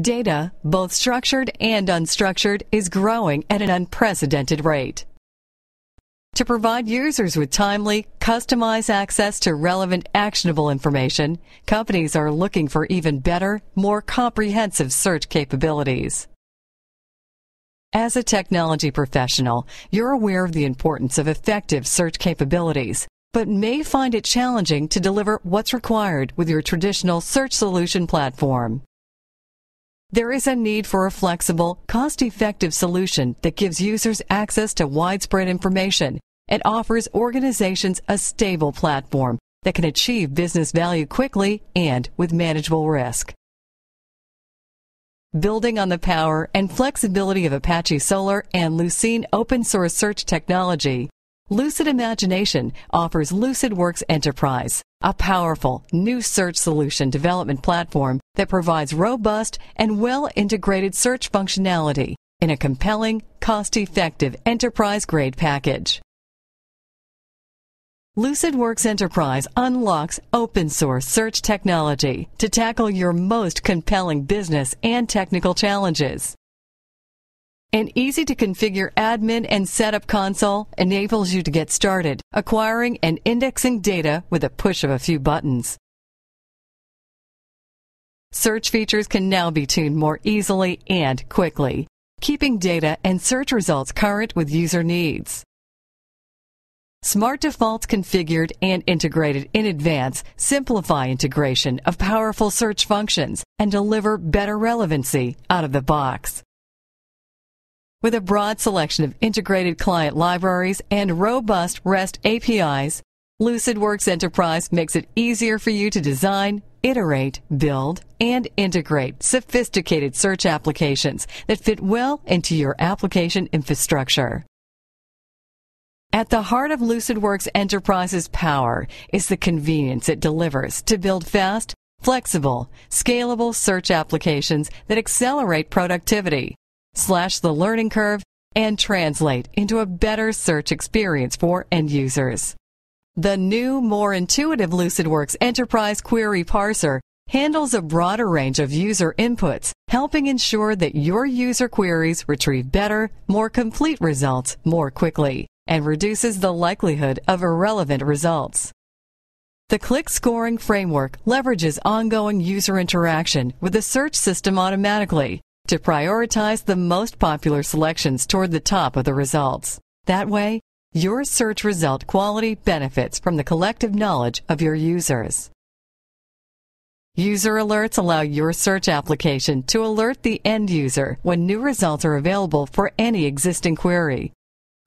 Data, both structured and unstructured, is growing at an unprecedented rate. To provide users with timely, customized access to relevant, actionable information, companies are looking for even better, more comprehensive search capabilities. As a technology professional, you're aware of the importance of effective search capabilities, but may find it challenging to deliver what's required with your traditional search solution platform. There is a need for a flexible, cost-effective solution that gives users access to widespread information and offers organizations a stable platform that can achieve business value quickly and with manageable risk. Building on the power and flexibility of Apache Solr and Lucene open source search technology, Lucid Imagination offers LucidWorks Enterprise, a powerful new search solution development platform that provides robust and well integrated search functionality in a compelling, cost effective enterprise grade package. LucidWorks Enterprise unlocks open source search technology to tackle your most compelling business and technical challenges. An easy to configure admin and setup console enables you to get started acquiring and indexing data with a push of a few buttons. Search features can now be tuned more easily and quickly, keeping data and search results current with user needs. Smart defaults configured and integrated in advance simplify integration of powerful search functions and deliver better relevancy out of the box. With a broad selection of integrated client libraries and robust REST APIs, LucidWorks Enterprise makes it easier for you to design, iterate, build, and integrate sophisticated search applications that fit well into your application infrastructure. At the heart of LucidWorks Enterprise's power is the convenience it delivers to build fast, flexible, scalable search applications that accelerate productivity slash the learning curve, and translate into a better search experience for end users. The new, more intuitive LucidWorks Enterprise Query Parser handles a broader range of user inputs, helping ensure that your user queries retrieve better, more complete results more quickly, and reduces the likelihood of irrelevant results. The click scoring framework leverages ongoing user interaction with the search system automatically to prioritize the most popular selections toward the top of the results. That way, your search result quality benefits from the collective knowledge of your users. User alerts allow your search application to alert the end user when new results are available for any existing query.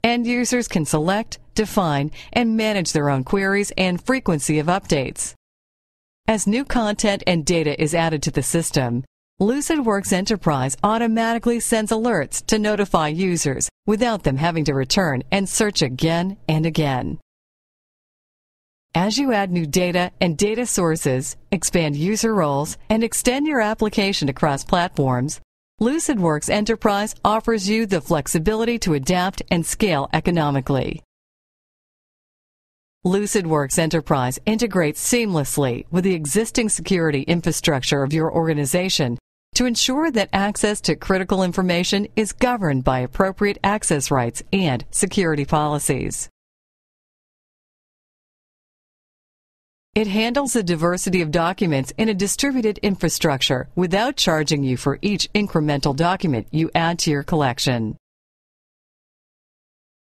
End users can select, define, and manage their own queries and frequency of updates. As new content and data is added to the system, LucidWorks Enterprise automatically sends alerts to notify users without them having to return and search again and again. As you add new data and data sources, expand user roles, and extend your application across platforms, LucidWorks Enterprise offers you the flexibility to adapt and scale economically. LucidWorks Enterprise integrates seamlessly with the existing security infrastructure of your organization to ensure that access to critical information is governed by appropriate access rights and security policies. It handles a diversity of documents in a distributed infrastructure without charging you for each incremental document you add to your collection.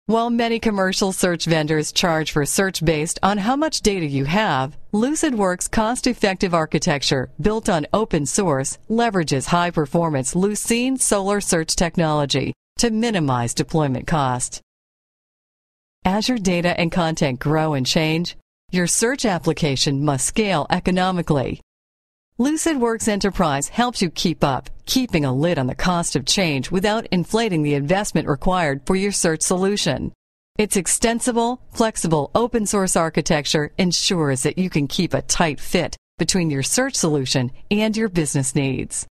While many commercial search vendors charge for search based on how much data you have, LucidWorks cost effective architecture built on open source leverages high performance Lucene Solr search technology to minimize deployment cost. As your data and content grow and change, your search application must scale economically. LucidWorks Enterprise helps you keep up, keeping a lid on the cost of change without inflating the investment required for your search solution. Its extensible, flexible, open source architecture ensures that you can keep a tight fit between your search solution and your business needs.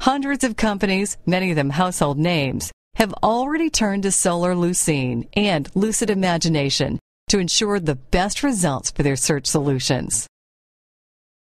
Hundreds of companies, many of them household names, have already turned to Solr Lucene and Lucid Imagination to ensure the best results for their search solutions.